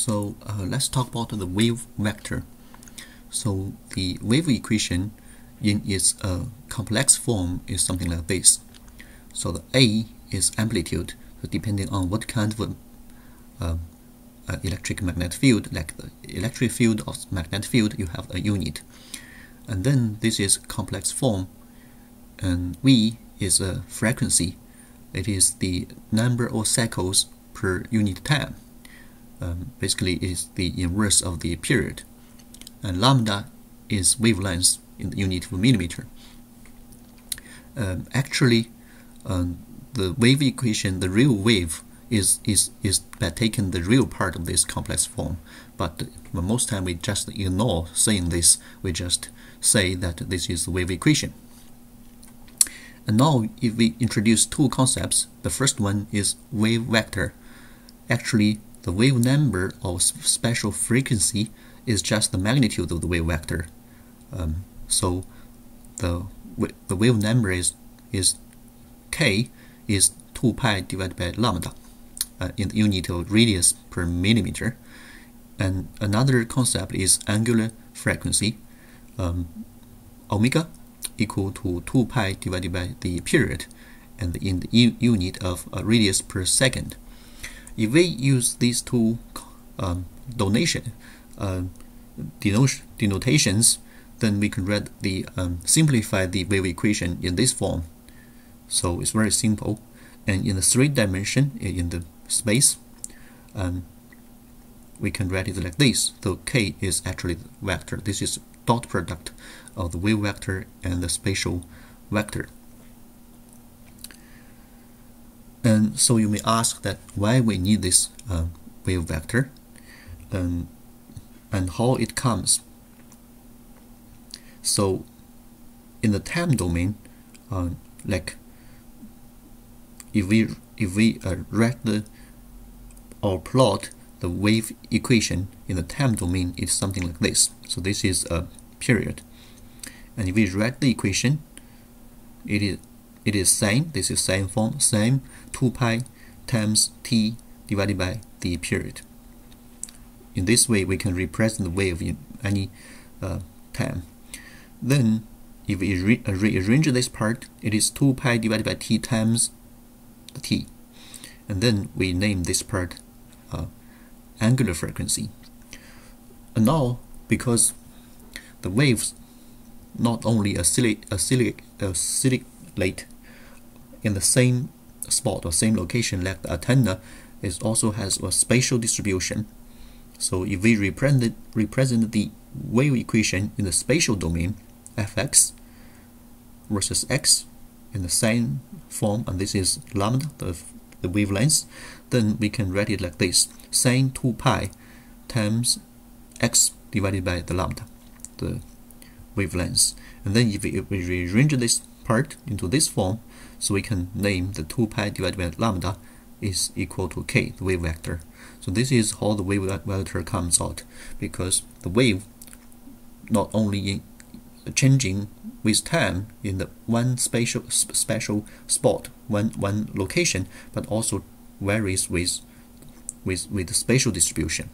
So uh, let's talk about the wave vector. So the wave equation in its uh, complex form is something like this. So the A is amplitude, so depending on what kind of uh, electric magnetic field, like the electric field or magnetic field, you have a unit. And then this is complex form, and V is a frequency. It is the number of cycles per unit time. Um, basically, is the inverse of the period. And lambda is wavelength in the unit of millimeter. Um, actually, um, the wave equation, the real wave, is is is by taking the real part of this complex form. But most time we just ignore saying this. We just say that this is the wave equation. And now, if we introduce two concepts, the first one is wave vector. Actually, the wave number of spatial frequency is just the magnitude of the wave vector. Um, so the the wave number is is k is 2 pi divided by lambda uh, in the unit of radius per millimeter. And another concept is angular frequency, um, omega equal to 2 pi divided by the period, and in the unit of uh, radius per second. If we use these two um, donation uh, denotations, then we can write the um, simplify the wave equation in this form. So it's very simple, and in the three dimension in the space, um, we can write it like this. So k is actually the vector. This is dot product of the wave vector and the spatial vector. And so you may ask that why we need this uh, wave vector um, and how it comes. So in the time domain, uh, like if we if we uh, write the or plot the wave equation in the time domain, it's something like this. So this is a period, and if we write the equation, it is it is same. This is same form, same 2 pi times t divided by the period. In this way, we can represent the wave in any uh, time. Then, if we re rearrange this part, it is 2 pi divided by t times the t. And then we name this part uh, angular frequency. And now, because the waves not only oscillate, oscillate, oscillate in the same spot or same location like the antenna, it also has a spatial distribution. So if we represent, represent the wave equation in the spatial domain, fx versus x in the same form, and this is lambda, the, the wavelength, then we can write it like this, sine 2 pi times x divided by the lambda, the wavelength. And then if we, rearrange this part into this form, so we can name the 2 pi divided by lambda is equal to k, the wave vector. So this is how the wave vector comes out, because the wave not only changing with time in the one spatial special spot, one one location, but also varies with with with the spatial distribution.